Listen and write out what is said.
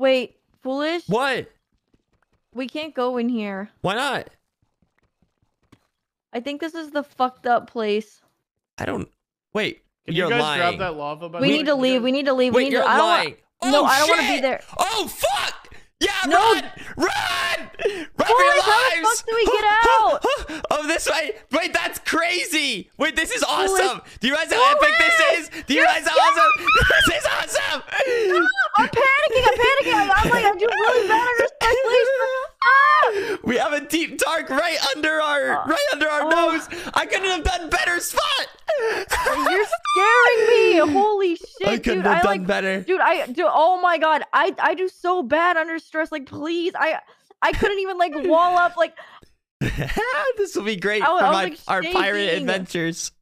Wait, foolish. What? We can't go in here. Why not? I think this is the fucked up place. I don't. Wait. Can you're you guys lying. grab that lava? By We need to leave. We need to leave. Wait, we need you're to. I don't lying. want. Oh, no, I don't want to oh, be there. Oh fuck! Yeah, No. run! Run! Run for your Foolish, how the lives! fuck do we get out? oh, this way! Wait, that's crazy! Wait, this is awesome! Do you realize how epic this is? Do you realize how awesome? This is awesome! I'm panicking. I'm panicking. I'm, I'm like, I'm doing really bad under this place. Ah! We have a deep dark right under our Uh, right under our oh. nose. I couldn't have done better spot. You're scaring me. Holy shit, I couldn't dude. have I done like, better. dude. I do. Oh my god. I I do so bad under stress. Like, please. I I couldn't even like wall up. Like, this will be great I for I my like, our pirate adventures.